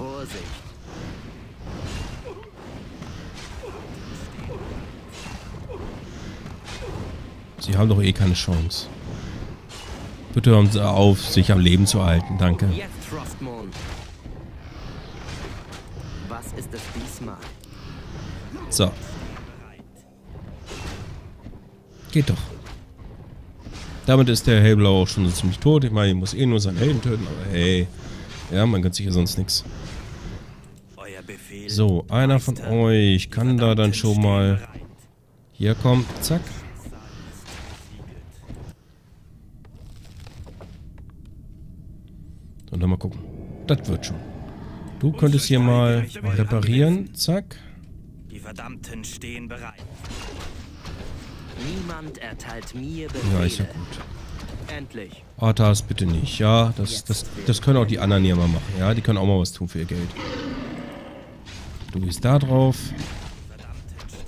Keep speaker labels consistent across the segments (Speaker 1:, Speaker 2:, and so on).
Speaker 1: Vorsicht.
Speaker 2: Sie haben doch eh keine Chance. Bitte hören Sie auf, sich am Leben zu halten. Danke.
Speaker 1: Jetzt, Frostmoon. Was ist es diesmal?
Speaker 2: So. Geht doch. Damit ist der Hellblau auch schon so ziemlich tot. Ich meine, ich muss eh nur seinen Helden töten, aber hey. Ja, man gönnt sich ja sonst nichts. So, einer von euch kann da dann schon mal hier kommen. Zack. Und dann mal gucken. Das wird schon. Du könntest hier mal reparieren. Zack.
Speaker 3: Die Verdammten stehen bereit.
Speaker 1: Niemand erteilt mir Befehle.
Speaker 2: Ja, ist ja gut.
Speaker 1: Endlich.
Speaker 2: Arthas bitte nicht. Ja, das, das, das können auch die anderen hier mal machen. Ja, die können auch mal was tun für ihr Geld. Du gehst da drauf.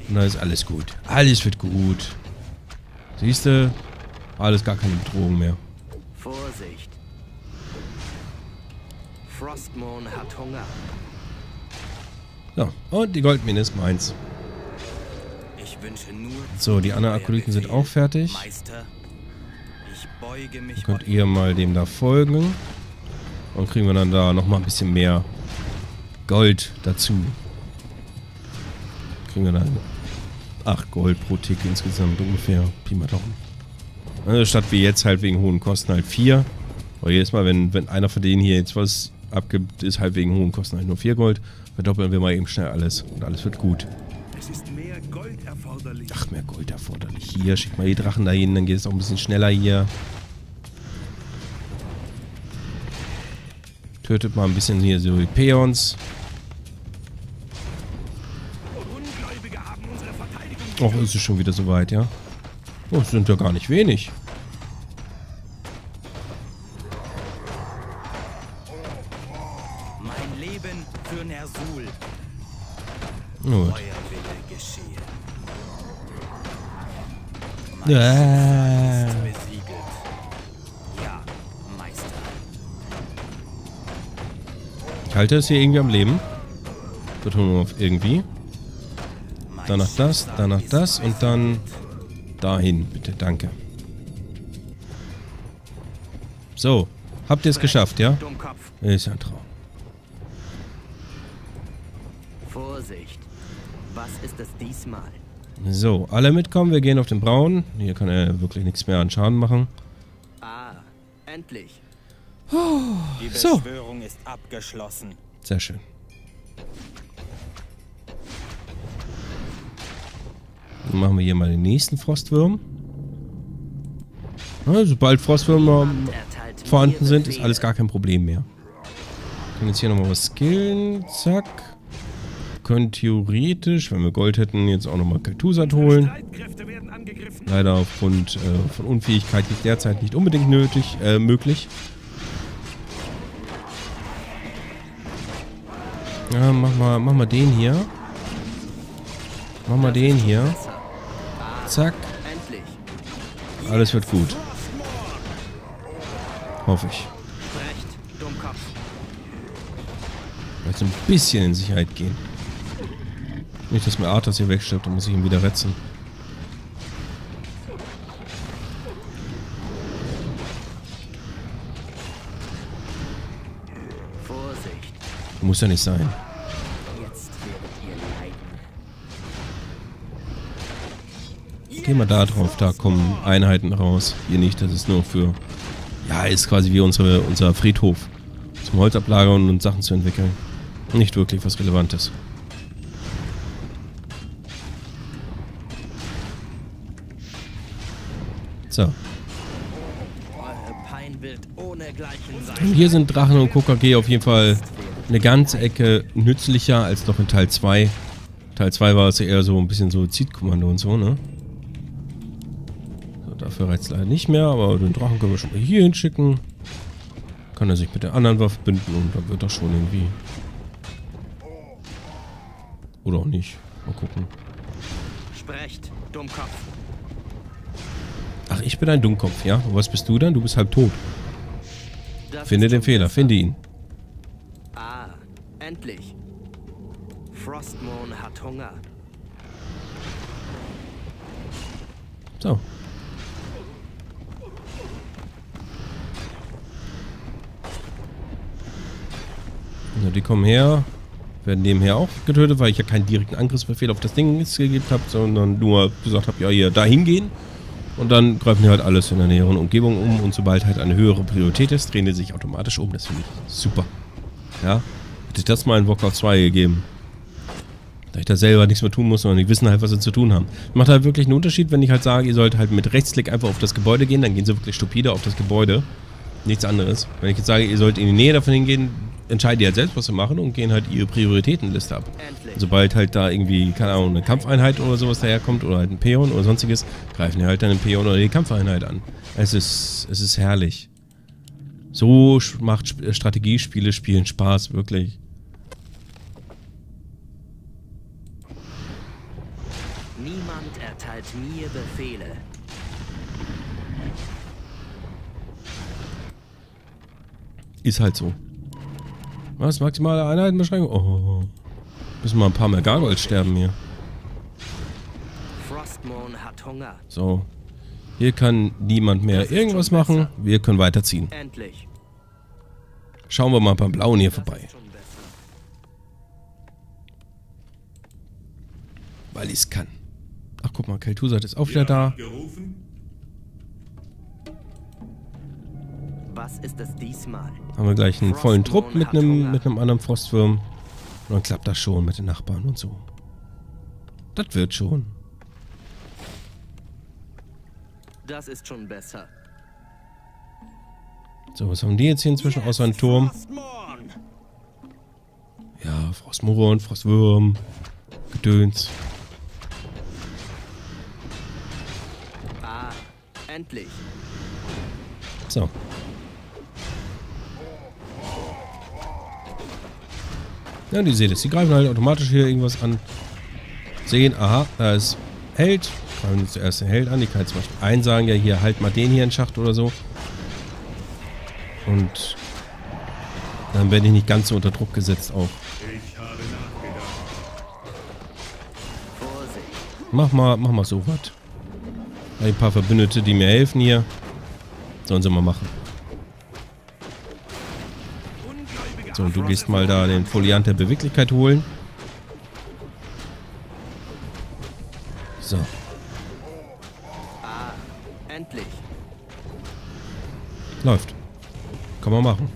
Speaker 2: Und dann ist alles gut. Alles wird gut. Siehst du? Alles gar keine Bedrohung mehr.
Speaker 1: Vorsicht. Frostmoon hat Hunger.
Speaker 2: So, und die Goldmine ist meins.
Speaker 3: Ich wünsche nur.
Speaker 2: So, die anderen
Speaker 3: euer
Speaker 2: Akolyten sind auch fertig.
Speaker 3: Meister.
Speaker 2: Könnt
Speaker 3: euch.
Speaker 2: ihr mal dem da folgen. Und kriegen wir dann da nochmal ein bisschen mehr Gold dazu. Kriegen wir dann 8 Gold pro Tick insgesamt ungefähr. Pi mal Daumen. Also statt wie jetzt halt wegen hohen Kosten halt 4. Aber jedes Mal, wenn, wenn einer von denen hier jetzt was abgibt, ist halt wegen hohen Kosten halt nur 4 Gold. Verdoppeln wir mal eben schnell alles. Und alles wird gut.
Speaker 4: Ist mehr Gold erforderlich.
Speaker 2: Ach, mehr Gold erforderlich. Hier, schick mal die Drachen dahin, dann geht es auch ein bisschen schneller hier. Tötet mal ein bisschen hier so die Peons. Och, ist es schon wieder soweit, ja? Oh, es sind ja gar nicht wenig.
Speaker 3: Ja.
Speaker 2: Ich halte es hier irgendwie am Leben. Betonung auf irgendwie. Danach das, danach das und dann dahin, bitte, danke. So, habt ihr es geschafft, ja? Ist ja ein Traum.
Speaker 1: Vorsicht. Was ist es diesmal?
Speaker 2: So, alle mitkommen, wir gehen auf den Braun. Hier kann er wirklich nichts mehr an Schaden machen.
Speaker 1: Ah, endlich.
Speaker 3: Die
Speaker 2: So.
Speaker 3: Beschwörung ist abgeschlossen.
Speaker 2: Sehr schön. Dann machen wir hier mal den nächsten Frostwurm. Ja, sobald Frostwürmer vorhanden sind, ist alles gar kein Problem mehr. Können jetzt hier nochmal was skillen. Zack. Können theoretisch, wenn wir Gold hätten, jetzt auch nochmal Kel'Thuzad holen. Leider aufgrund äh, von Unfähigkeit nicht derzeit nicht unbedingt nötig, äh, möglich. Ja, mach mal, mach mal den hier. Mach mal den hier. Zack. Alles wird gut. Hoffe ich. So ein bisschen in Sicherheit gehen. Nicht, dass mir Arthas hier wegstirbt, dann muss ich ihn wieder retzen.
Speaker 1: Vorsicht.
Speaker 2: Muss ja nicht sein.
Speaker 1: Jetzt werdet ihr leiden.
Speaker 2: Geh mal da drauf, da kommen Einheiten raus. Hier nicht, das ist nur für... Ja, ist quasi wie unsere, unser Friedhof. Zum Holzablagern und Sachen zu entwickeln. Nicht wirklich was Relevantes. So. Und
Speaker 1: sein.
Speaker 2: hier sind Drachen und KKG auf jeden Fall eine ganze Ecke nützlicher als noch in Teil 2. Teil 2 war es ja eher so ein bisschen so Zeitkommando und so, ne? So, dafür reizt leider nicht mehr, aber den Drachen können wir schon mal hier hinschicken. Kann er sich mit der anderen Waffe binden und dann wird das schon irgendwie. Oder auch nicht. Mal gucken.
Speaker 1: Sprecht. Dummkopf.
Speaker 2: Ich bin ein Dummkopf, ja? Und was bist du dann? Du bist halb tot.
Speaker 1: Das
Speaker 2: Finde den Fehler, finde ihn.
Speaker 1: Ah, Endlich. Frostmourne hat Hunger.
Speaker 2: So. Also die kommen her, werden nebenher auch getötet, weil ich ja keinen direkten Angriffsbefehl auf das Ding gegeben habe, sondern nur gesagt habe, ja, hier dahin gehen. Und dann greifen die halt alles in der näheren Umgebung um und sobald halt eine höhere Priorität ist, drehen die sich automatisch um. Das finde ich super. Ja. Hätte ich das mal in Warcraft 2 gegeben. Da ich da selber nichts mehr tun muss, sondern die wissen halt, was sie zu tun haben. Macht halt wirklich einen Unterschied, wenn ich halt sage, ihr sollt halt mit Rechtsklick einfach auf das Gebäude gehen, dann gehen sie wirklich stupide auf das Gebäude. Nichts anderes. Wenn ich jetzt sage, ihr sollt in die Nähe davon hingehen, entscheiden die halt selbst, was sie machen und gehen halt ihre Prioritätenliste ab. Sobald halt da irgendwie, keine Ahnung, eine Kampfeinheit oder sowas daherkommt oder halt ein Peon oder sonstiges, greifen die halt dann den Peon oder die Kampfeinheit an. Es ist, es ist herrlich. So macht Sp- Strategiespiele spielen Spaß, wirklich.
Speaker 1: Niemand erteilt mir Befehle.
Speaker 2: Ist halt so. Was? Maximale Einheitenbeschränkung? Oh. Müssen mal ein paar mehr Gargoyles sterben hier.
Speaker 1: Frostmourne hat Hunger.
Speaker 2: So. Hier kann niemand mehr irgendwas machen. Wir können weiterziehen.
Speaker 1: Endlich.
Speaker 2: Schauen wir mal beim Blauen hier vorbei. Weil ich es kann. Ach, guck mal, Kel'Thuzad ist auch wieder da.
Speaker 4: Gerufen?
Speaker 1: Was ist es diesmal?
Speaker 2: Haben wir gleich einen vollen Trupp mit einem mit einem anderen Frostwurm. Und dann klappt das schon mit den Nachbarn und so. Das wird schon.
Speaker 1: Das ist schon besser.
Speaker 2: So, was haben die jetzt hier inzwischen außer einem Turm? Ja, Frostmoron, Frostwurm, Gedöns.
Speaker 1: Ah, endlich.
Speaker 2: So. Ja, die seht es. Die greifen halt automatisch hier irgendwas an. Sehen, aha, da ist Held. Greifen zuerst den Held an. Die kann jetzt zum Beispiel einsagen, ja hier, halt mal den hier in Schacht oder so. Und dann werde ich nicht ganz so unter Druck gesetzt auch. Mach mal, mach mal so was. Ein paar Verbündete, die mir helfen hier. Sollen sie mal machen. So, und du gehst mal da den Foliant der Beweglichkeit holen. So.
Speaker 1: Ah, endlich.
Speaker 2: Läuft. Kann man machen.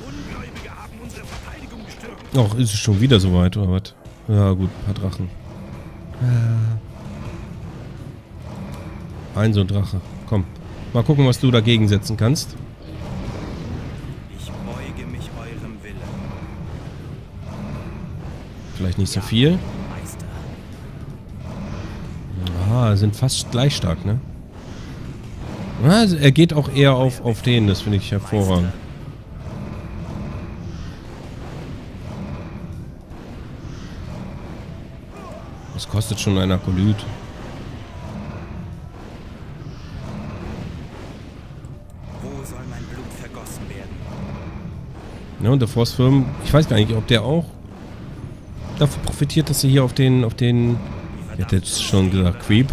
Speaker 4: Ungläubige haben unsere Verteidigung gestürmt.
Speaker 2: Ach, ist es schon wieder soweit, oder was? Ja, gut, ein paar Drachen. Ein so ein Drache. Komm. Mal gucken, was du dagegen setzen kannst. Vielleicht nicht so viel. Aha, sind fast gleich stark, ne? Also, er geht auch eher auf, auf den, das finde ich hervorragend. Das kostet schon ein Akolyt. Ja, und der Frostwurm, ich weiß gar nicht, ob der auch dafür profitiert, dass er hier auf den, auf den, ich hätte jetzt schon gesagt, Creep.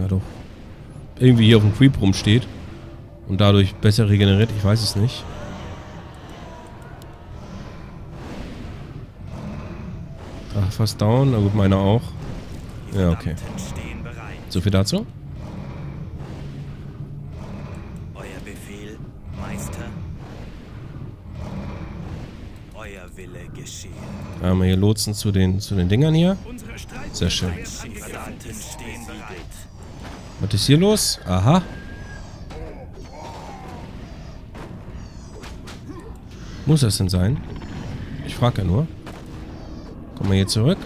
Speaker 2: Ja doch. Irgendwie hier auf dem Creep rumsteht. Und dadurch besser regeneriert, ich weiß es nicht. Ach, fast down, na gut, meiner auch. Ja, okay. So viel dazu. Wir hier Lotsen zu den, zu den Dingern hier. Sehr schön. Was ist hier los? Aha. Muss das denn sein? Ich frage ja nur. Kommen wir hier zurück?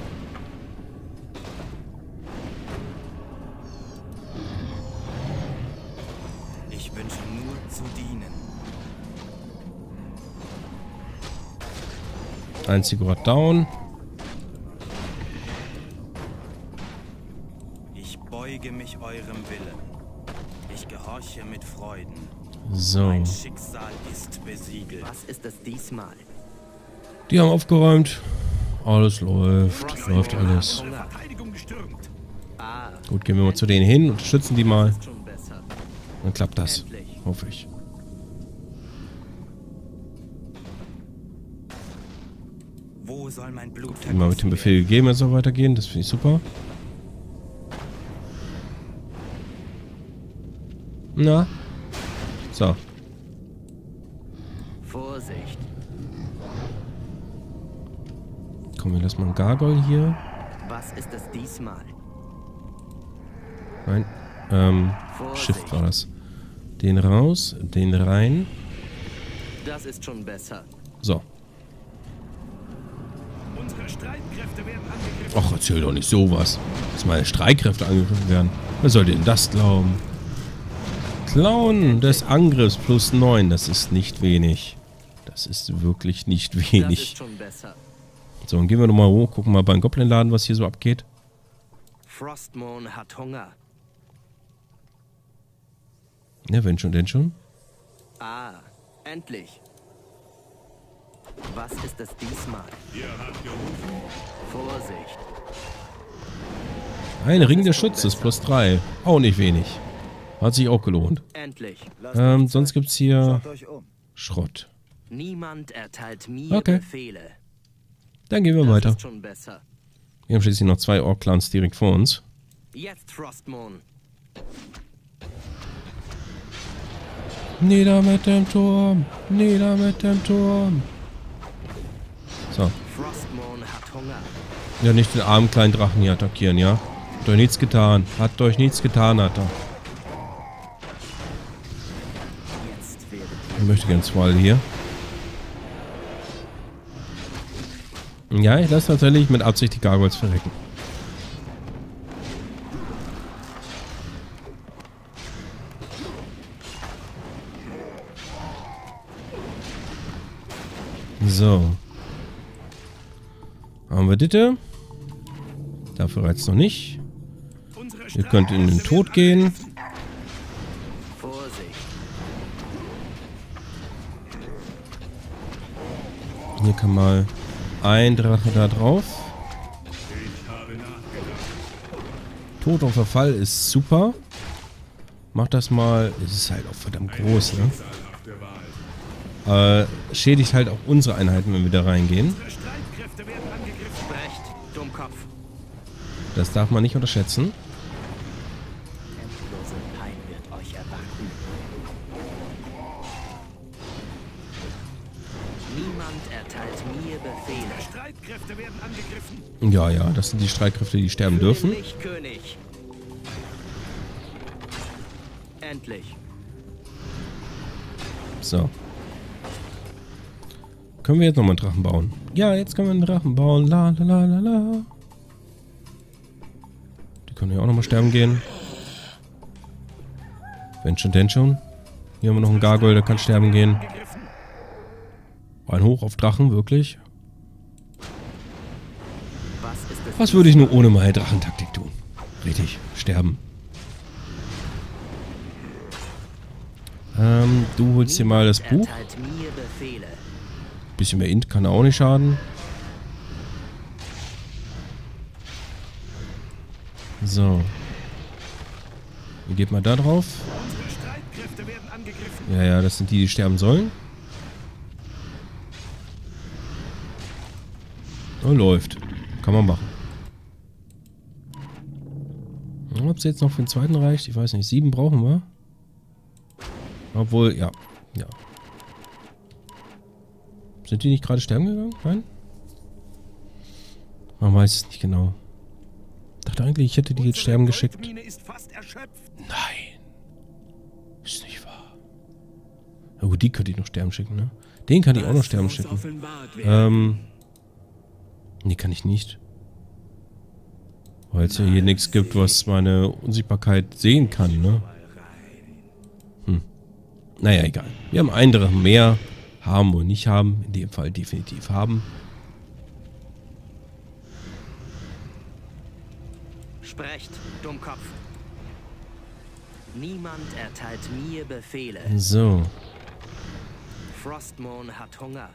Speaker 2: Ein Ziggurat down.
Speaker 3: Ich beuge mich eurem Willen. Ich gehorche mit Freuden.
Speaker 2: So.
Speaker 3: Mein Schicksal ist besiegelt.
Speaker 1: Was ist es diesmal?
Speaker 2: Die haben aufgeräumt. Alles läuft. Läuft alles.
Speaker 1: Ah,
Speaker 2: Gut, gehen wir mal zu denen hin, unterstützen die mal. Dann klappt das. Hoffe ich.
Speaker 3: Soll mein Blut
Speaker 2: Immer mit dem Befehl gegeben, es soll weitergehen. Das finde ich super. Na? So.
Speaker 1: Vorsicht.
Speaker 2: Komm, wir lassen mal einen Gargoyle hier.
Speaker 1: Was ist es diesmal?
Speaker 2: Nein. Ähm,
Speaker 1: Vorsicht.
Speaker 2: Shift war das. Den raus, den rein.
Speaker 1: Das ist schon besser.
Speaker 2: So.
Speaker 4: Unsere Streitkräfte werden angegriffen.
Speaker 2: Och, erzähl doch nicht sowas. Dass meine Streitkräfte angegriffen werden. Wer soll denn das glauben? Clown des Angriffs plus 9. Das ist nicht wenig. Das ist wirklich nicht
Speaker 1: Das
Speaker 2: wenig.
Speaker 1: ist schon besser.
Speaker 2: So, dann gehen wir nochmal hoch, gucken mal beim Goblin-Laden, was hier so abgeht.
Speaker 1: Frostmourne hat Hunger.
Speaker 2: Ja, wenn schon, denn schon.
Speaker 1: Ah, endlich. Was ist es diesmal?
Speaker 4: Ihr habt gerufen.
Speaker 1: Vorsicht.
Speaker 2: Ein Ring des Schutzes plus 3. Auch nicht wenig. Hat sich auch gelohnt.
Speaker 1: Endlich.
Speaker 2: Ähm, sonst gibt's hier
Speaker 5: um.
Speaker 2: Schrott.
Speaker 1: Niemand erteilt mir
Speaker 2: Okay.
Speaker 1: Befehle.
Speaker 2: Dann gehen wir
Speaker 1: Das
Speaker 2: weiter. Wir haben schließlich noch zwei Ork-Clans direkt vor uns.
Speaker 1: Jetzt Frostmourne.
Speaker 2: Nieder mit dem Turm! Nieder mit dem Turm! So. Ja, nicht den armen kleinen Drachen hier attackieren, ja? Hat euch nichts getan. Hat euch nichts getan, hat er. Ich möchte gern zwei hier. Ja, ich lasse tatsächlich mit Absicht die Gargoyles verrecken. So. Haben wir Ditte. Dafür reizt noch nicht. Ihr könnt in den Tod gehen. Hier kann mal ein Drache da drauf. Tod und Verfall ist super. Mach das mal. Es ist halt auch verdammt groß, ne? Äh, schädigt halt auch unsere Einheiten, wenn wir da reingehen.
Speaker 1: Dummkopf.
Speaker 2: Das darf man nicht unterschätzen.
Speaker 1: Endlose Pein wird euch erwarten. Niemand erteilt mir Befehle.
Speaker 4: Streitkräfte werden angegriffen.
Speaker 2: Ja, ja, das sind die Streitkräfte, die sterben dürfen.
Speaker 1: König. Endlich.
Speaker 2: So. Können wir jetzt nochmal einen Drachen bauen? Ja, jetzt können wir einen Drachen bauen. La la la la la. Die können ja auch nochmal sterben gehen. Wenn schon, denn schon. Hier haben wir noch einen Gargoyle, der kann sterben gehen. Ein Hoch auf Drachen, wirklich.
Speaker 1: Was
Speaker 2: würde ich nur ohne meine Drachentaktik tun? Richtig, sterben. Ähm, du holst dir mal das Buch. Bisschen mehr Int kann auch nicht schaden. So. Ihr geht mal da drauf. Ja, ja, das sind die, die sterben sollen. Oh, läuft. Kann man machen. Ob es jetzt noch für den zweiten reicht, ich weiß nicht. Sieben brauchen wir. Obwohl, ja. Ja. Sind die nicht gerade sterben gegangen? Nein? Man weiß es nicht genau. Dachte eigentlich, ich hätte die jetzt sterben geschickt.
Speaker 4: Goldmine ist fast erschöpft.
Speaker 2: Nein. Ist nicht wahr. Na gut, die könnte ich noch sterben schicken, ne? Den kann ich auch noch sterben schicken. Ähm. Nee, kann ich nicht. Weil es ja hier nichts gibt, was meine Unsichtbarkeit sehen kann, ne? Hm. Naja, egal. Wir haben einen Drachen mehr. Haben und nicht haben. In dem Fall definitiv haben.
Speaker 1: Sprecht, Dummkopf. Niemand erteilt mir Befehle.
Speaker 2: So.
Speaker 1: Frostmourne hat Hunger.